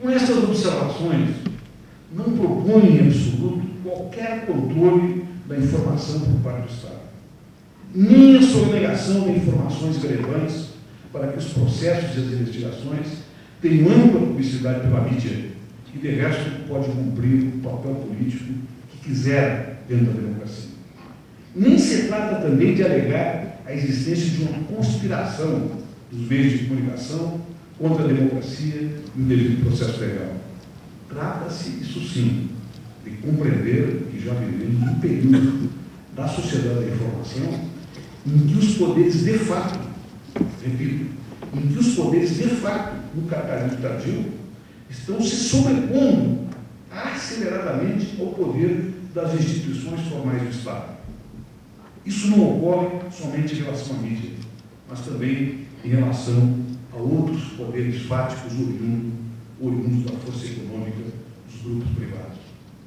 Com essas observações, não propõe em absoluto qualquer controle da informação por parte do Estado, nem a sonegação de informações relevantes para que os processos e as investigações tenham ampla publicidade pela mídia, que de resto pode cumprir o papel político que quiser dentro da democracia. Nem se trata também de alegar a existência de uma conspiração dos meios de comunicação contra a democracia e o devido processo legal. Trata-se, isso sim, de compreender que já vivemos um período da sociedade da informação em que os poderes de fato, repito, em que os poderes de fato, no capitalismo tardio, estão se sobrepondo aceleradamente ao poder das instituições formais do Estado. Isso não ocorre somente em relação à mídia, mas também em relação a outros poderes fáticos oriundos, da força econômica dos grupos